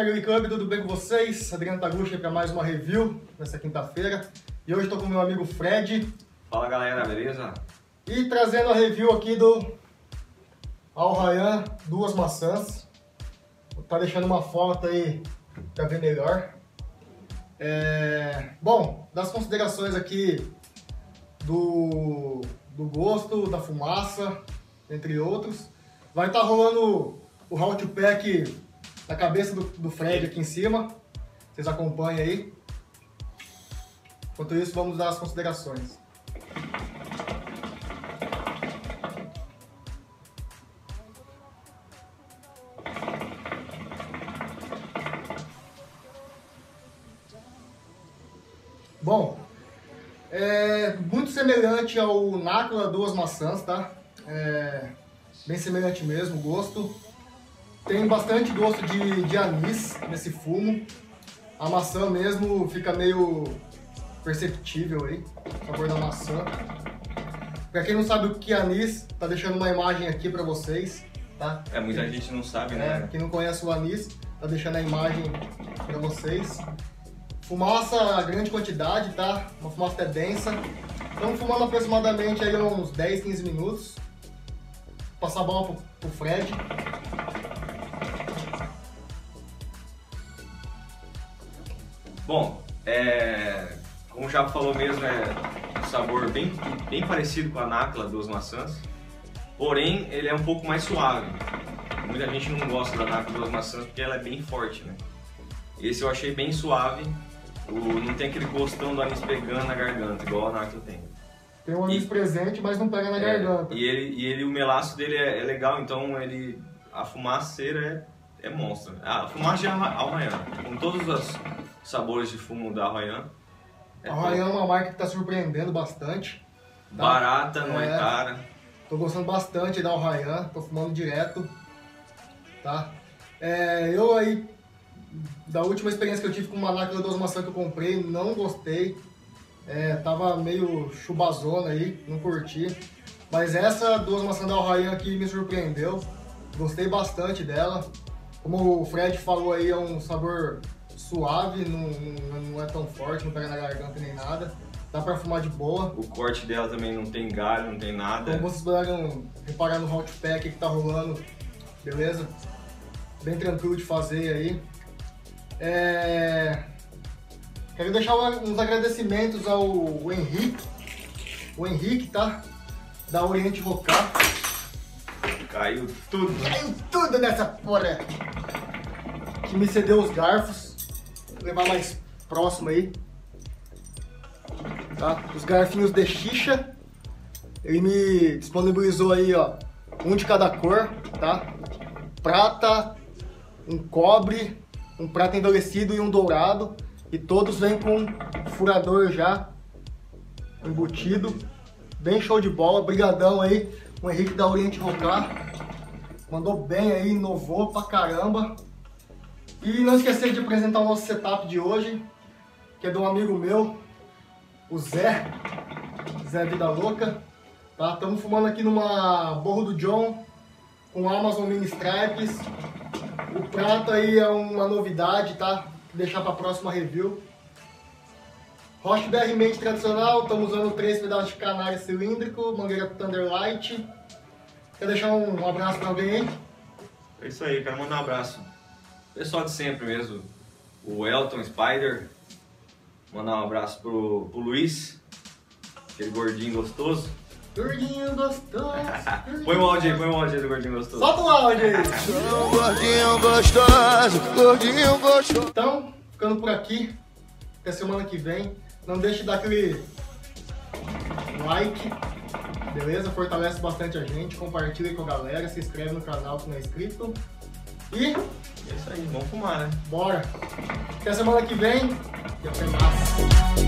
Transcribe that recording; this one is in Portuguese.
Family Club, tudo bem com vocês? Adriano Taguchi para mais uma review nessa quinta-feira. E hoje estou com meu amigo Fred. Fala galera, beleza? E trazendo a review aqui do Al Rayyan, duas maçãs. Tá deixando uma foto aí para ver melhor. É... Bom, das considerações aqui do, do gosto, da fumaça, entre outros. Vai estar tá rolando o How to Pack na cabeça do, do Fred aqui em cima. Vocês acompanhem aí. Enquanto isso, vamos dar as considerações. Bom, é muito semelhante ao Nácula Duas Maçãs, tá? É bem semelhante mesmo o gosto. Tem bastante gosto de, de anis nesse fumo. A maçã mesmo fica meio perceptível aí, o sabor da maçã. Pra quem não sabe o que é anis, tá deixando uma imagem aqui pra vocês, tá? É, muita gente não sabe, né? É, quem não conhece o anis, tá deixando a imagem pra vocês. Fumaça, grande quantidade, tá? Uma fumaça até densa. Estamos fumando aproximadamente aí uns 10, 15 minutos. Passar a bola pro, pro Fred. Bom, é, como o Jabo falou mesmo, é um sabor bem, bem parecido com a Nácula dos maçãs, porém ele é um pouco mais suave. Muita gente não gosta da Nácula dos maçãs porque ela é bem forte, né? Esse eu achei bem suave, o, não tem aquele gostão do anis pegando na garganta, igual a Nácula tem. Tem um anis e, presente, mas não pega na é, garganta. E ele, e ele, o melaço dele é, é legal, então ele, a fumaceira é, é monstro. Ah, a fumaça de Arraian, com todos os sabores de fumo da Arraian. É a Arraian é uma marca que está surpreendendo bastante. Tá? Barata, não é, é cara. Tô gostando bastante da Arraian, tô fumando direto, tá? É, eu aí, da última experiência que eu tive com uma nácula dos maçã que eu comprei, não gostei. É, tava meio chubazona aí, não curti. Mas essa duas maçãs da Arraian aqui me surpreendeu. Gostei bastante dela. Como o Fred falou aí, é um sabor suave, não, não é tão forte, não pega na garganta nem nada. Dá pra fumar de boa. O corte dela também não tem galho, não tem nada. Como vocês puderam reparar no hot pack que tá rolando, beleza? Bem tranquilo de fazer aí. É... Quero deixar uns agradecimentos ao Henrique, o Henrique, tá? Da Oriente Vocal. Caiu tudo. Caiu tudo nessa porra. Que me cedeu os garfos levar mais próximo aí. Tá? Os garfinhos de xixa. Ele me disponibilizou aí, ó, um de cada cor, tá? Prata, um cobre, um prata endurecido e um dourado. E todos vêm com furador já embutido. Bem show de bola, brigadão aí. O Henrique da Oriente Rocar. Mandou bem aí, inovou pra caramba. E não esquecer de apresentar o nosso setup de hoje, que é de um amigo meu, o Zé, Zé Vida Louca. Tá? Estamos fumando aqui numa Borro do John, com Amazon Mini Stripes. O prato aí é uma novidade, tá? Vou deixar para a próxima review. Roche BR Mente tradicional, estamos usando três pedaços de canário cilíndrico, mangueira Thunder Light. Quer deixar um abraço para alguém aí? É isso aí, quero mandar um abraço pessoal de sempre mesmo. O Elton Spider. Mandar um abraço pro, pro Luiz, aquele gordinho gostoso. Gordinho gostoso. põe o áudio aí, põe o áudio aí do gordinho gostoso. Solta o áudio aí. gordinho gostoso, gordinho gostoso. Então, ficando por aqui. Até semana que vem. Não deixe de dar aquele like. Beleza? Fortalece bastante a gente. Compartilha com a galera. Se inscreve no canal se não é inscrito. E é isso aí, vamos fumar, né? Bora! Até semana que vem e até mais!